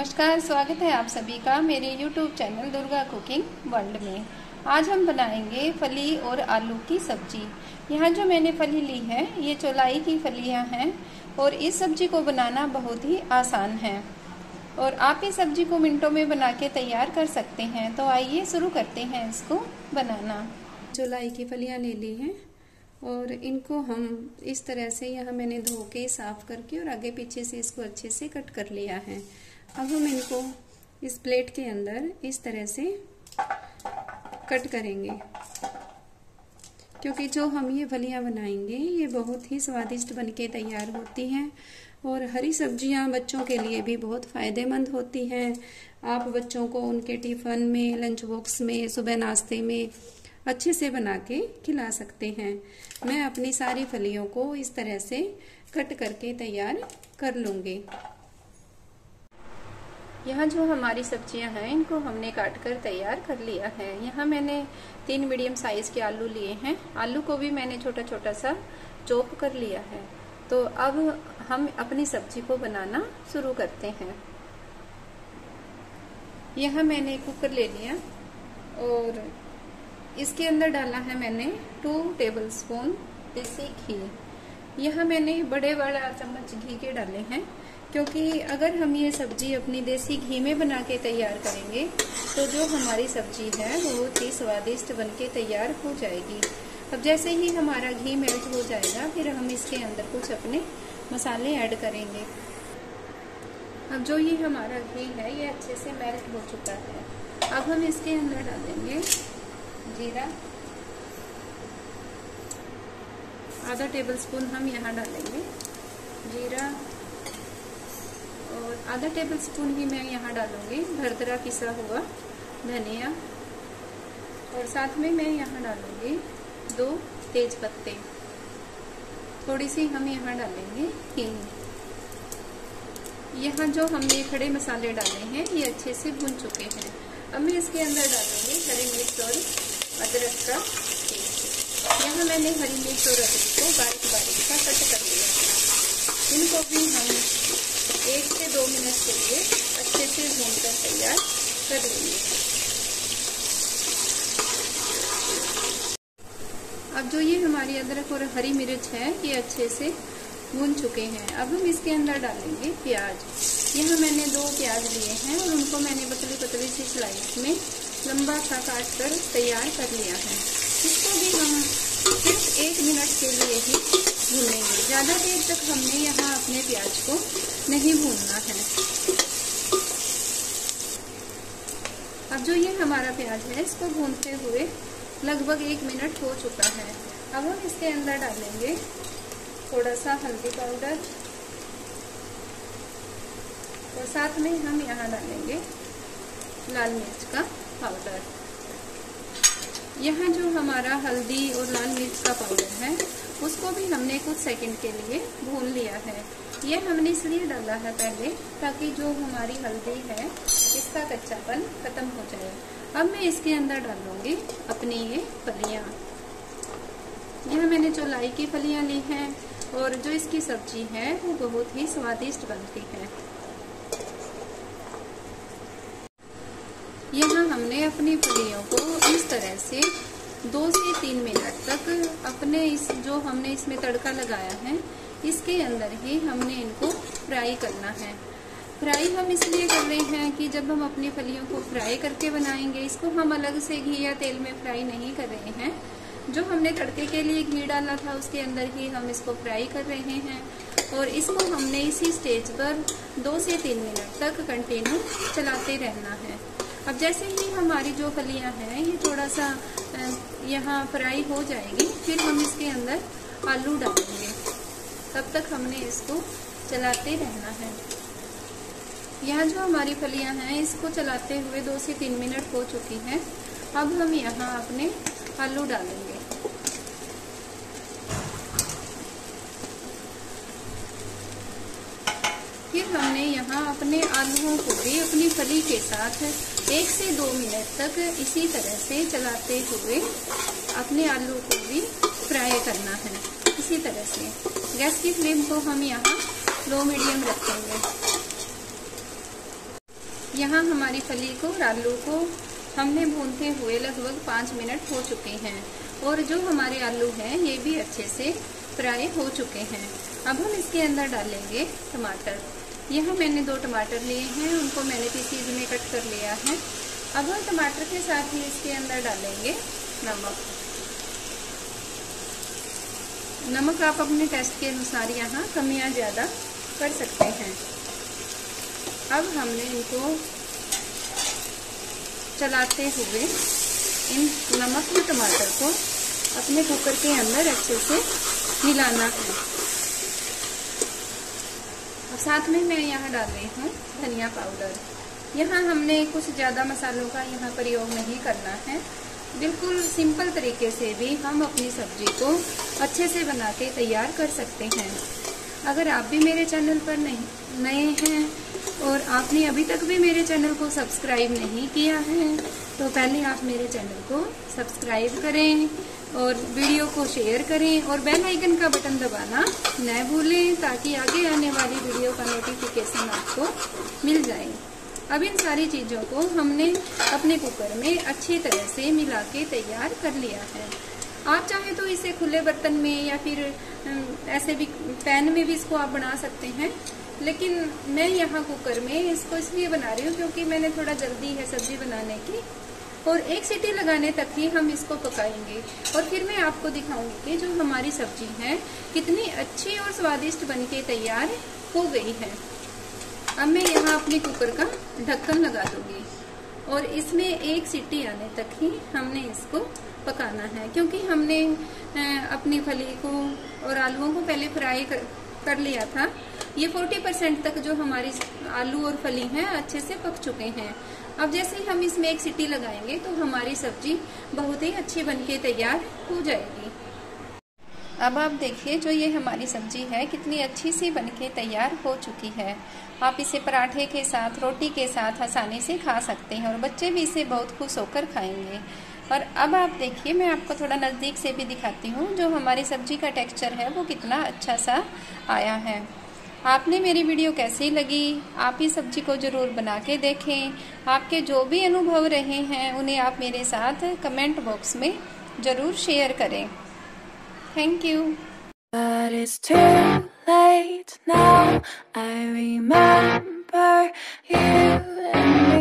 नमस्कार, स्वागत है आप सभी का मेरे YouTube channel Durga cooking world में। आज हम बनाएँगे फली और आलू की सब्ज़ी। यहाँ जो मैंने फली ली है, ये चौलाई की फलियाँ हैं और इस सब्ज़ी को बनाना बहुत ही आसान है। और आप इस सब्ज़ी को मिनटों में बना के तैयार कर सकते हैं तो आइए शुरू करते हैं इसको बनाना। चौलाई की फलियाँ ले ली हैं और इनको हम इस तरह से यहाँ मैंने धो के साफ़ करके और आगे पीछे से इसको अच्छे से कट कर लिया है। अब हम इनको इस प्लेट के अंदर इस तरह से कट करेंगे। क्योंकि जो हम ये फलियाँ बनाएँगे, ये बहुत ही स्वादिष्ट बनके तैयार होती हैं और हरी सब्ज़ियाँ बच्चों के लिए भी बहुत फ़ायदेमंद होती हैं। आप बच्चों को उनके टिफ़न में लंच बॉक्स में, सुबह नाश्ते में अच्छे से बना के खिला सकते हैं। मैं अपनी सारी फलियों को इस तरह से कट करके तैयार कर लूँगी। यहाँ जो हमारी सब्ज़ियाँ हैं, इनको हमने काट कर तैयार कर लिया है। यहाँ मैंने तीन मीडियम साइज़ के आलू लिए हैं। आलू को भी मैंने छोटा छोटा सा चॉप कर लिया है। तो अब हम अपनी सब्ज़ी को बनाना शुरू करते हैं। यहाँ मैंने कुकर ले लिया और इसके अंदर डाला है मैंने टू टेबल स्पून देसी घी। यहाँ मैंने बड़े बड़ा चम्मच घी के डाले हैं। क्योंकि अगर हम ये सब्ज़ी अपनी देसी घी में बना के तैयार करेंगे तो जो हमारी सब्ज़ी है, वो बहुत ही स्वादिष्ट बन के तैयार हो जाएगी। अब जैसे ही हमारा घी मेल्ट हो जाएगा, फिर हम इसके अंदर कुछ अपने मसाले ऐड करेंगे। अब जो ये हमारा घी है, ये अच्छे से मेल्ट हो चुका है। अब हम इसके अंदर डालेंगे जीरा। आधा टेबल स्पून हम यहाँ डालेंगे जीरा। और आधा टेबल स्पून ही मैं यहाँ डालूँगी। भरदरा पिसा हुआ धनिया। और साथ में मैं यहाँ डालूँगी दो तेज पत्ते। थोड़ी सी हम यहाँ डालेंगे हींग। यहाँ जो हमने खड़े मसाले डाले हैं, ये अच्छे से भुन चुके हैं। अब मैं इसके अंदर डालूँगी हरी मिर्च और अदरक का यहाँ मैंने हरी मिर्च और अदरक को बारीक बारीक का कट कर लिया इनको भी हम एक से दो मिनट के लिए अच्छे से भून कर तैयार कर लेंगे। अब जो ये हमारी अदरक और हरी मिर्च है, ये अच्छे से भून चुके हैं। अब हम इसके अंदर डालेंगे प्याज। यहाँ मैंने दो प्याज लिए हैं, और उनको मैंने पतली पतली सी स्लाइस में लंबा सा काट कर तैयार कर लिया है। इसको भी हम सिर्फ़ एक मिनट के लिए ही भूनेंगे। ज़्यादा देर तक हमने यहाँ अपने प्याज को नहीं भूनना है। अब जो ये हमारा प्याज है, इसको भूनते हुए लगभग एक मिनट हो चुका है। अब हम इसके अंदर डालेंगे थोड़ा सा हल्दी पाउडर। और साथ में हम यहाँ डालेंगे लाल मिर्च का पाउडर। यहाँ जो हमारा हल्दी और लाल मिर्च का पाउडर है उसको भी हमने कुछ सेकंड के लिए भून लिया है। ये हमने इसलिए डाला है पहले, ताकि जो हमारी हल्दी है, इसका कच्चापन खत्म हो जाए। अब मैं इसके अंदर डालूँगी अपनी ये फलियाँ। यह मैंने चौलाई की फलियाँ ली हैं, और जो इसकी सब्ज़ी है, वो बहुत ही स्वादिष्ट बनती है। यहाँ हमने अपनी फलियों को इस तरह से दो से तीन मिनट तक अपने इस, जो हमने इसमें तड़का लगाया है, इसके अंदर ही हमने इनको फ्राई करना है। फ्राई हम इसलिए कर रहे हैं कि जब हम अपनी फलियों को फ्राई करके बनाएँगे, इसको हम अलग से घी या तेल में फ्राई नहीं कर रहे हैं। जो हमने तड़के के लिए घी डाला था, उसके अंदर ही हम इसको फ्राई कर रहे हैं और इसको हमने इसी स्टेज पर दो से तीन मिनट तक कंटिन्यू चलाते रहना है। अब जैसे ही हमारी जो फलियाँ हैं, ये थोड़ा सा यहाँ फ्राई हो जाएगी, फिर हम इसके अंदर आलू डालेंगे। तब तक हमने इसको चलाते रहना है। यहाँ जो हमारी फलियाँ हैं, इसको चलाते हुए दो से तीन मिनट हो चुकी हैं। अब हम यहाँ अपने आलू डालेंगे। फिर हमने यहाँ अपने आलूओं को भी अपनी फली के साथ एक से दो मिनट तक इसी तरह से चलाते हुए अपने आलू को भी फ्राई करना है। इसी तरह से गैस की फ्लेम को हम यहाँ लो मीडियम रखेंगे। यहाँ हमारी फली को और आलू को हमने भूनते हुए लगभग पाँच मिनट हो चुके हैं और जो हमारे आलू हैं, ये भी अच्छे से फ्राई हो चुके हैं। अब हम इसके अंदर डालेंगे टमाटर। यहाँ मैंने दो टमाटर लिए हैं, उनको मैंने पीसीज में कट कर लिया है। अब हम टमाटर के साथ ही इसके अंदर डालेंगे नमक। नमक आप अपने टेस्ट के अनुसार यहाँ कम या ज़्यादा कर सकते हैं। अब हमने इनको चलाते हुए इन नमक और टमाटर को अपने कुकर के अंदर अच्छे से मिलाना है। साथ में मैं यहाँ डाल रही हूँ धनिया पाउडर। यहाँ हमने कुछ ज़्यादा मसालों का यहाँ प्रयोग नहीं करना है। बिल्कुल सिंपल तरीके से भी हम अपनी सब्ज़ी को अच्छे से बना के तैयार कर सकते हैं। अगर आप भी मेरे चैनल पर नहीं, नए हैं और आपने अभी तक भी मेरे चैनल को सब्सक्राइब नहीं किया है तो पहले आप मेरे चैनल को सब्सक्राइब करें और वीडियो को शेयर करें और बेल आइकन का बटन दबाना न भूलें ताकि आगे आने वाली वीडियो का नोटिफिकेशन आपको मिल जाए। अब इन सारी चीज़ों को हमने अपने कुकर में अच्छी तरह से मिला के तैयार कर लिया है। आप चाहे तो इसे खुले बर्तन में या फिर ऐसे भी पैन में भी इसको आप बना सकते हैं। लेकिन मैं यहाँ कुकर में इसको इसलिए बना रही हूँ क्योंकि मैंने थोड़ा जल्दी है सब्ज़ी बनाने की। और एक सीटी लगाने तक ही हम इसको पकाएँगे। और फिर मैं आपको दिखाऊँगी कि जो हमारी सब्ज़ी है कितनी अच्छी और स्वादिष्ट बनके तैयार हो गई है। अब मैं यहाँ अपने कुकर का ढक्कन लगा दूँगी। और इसमें एक सीटी आने तक ही हमने इसको पकाना है क्योंकि हमने अपनी फली को और आलुओं को पहले फ्राई कर, कर लिया था। ये 40 परसेंट तक जो हमारी आलू और फली हैं अच्छे से पक चुके हैं। अब जैसे ही हम इसमें एक सीटी लगाएँगे तो हमारी सब्ज़ी बहुत ही अच्छी बनके तैयार हो जाएगी। अब आप देखिए जो ये हमारी सब्ज़ी है, कितनी अच्छी सी बनके तैयार हो चुकी है। आप इसे पराठे के साथ, रोटी के साथ आसानी से खा सकते हैं और बच्चे भी इसे बहुत खुश होकर खाएँगे। और अब आप देखिए, मैं आपको थोड़ा नज़दीक से भी दिखाती हूँ जो हमारी सब्ज़ी का टेक्सचर है, वो कितना अच्छा सा आया है। आपने मेरी वीडियो कैसी लगी आप ही सब्ज़ी को ज़रूर बना के देखें आपके जो भी अनुभव रहे हैं, उन्हें आप मेरे साथ कमेंट बॉक्स में ज़रूर शेयर करें thank you But it's too late now. I remember you and me.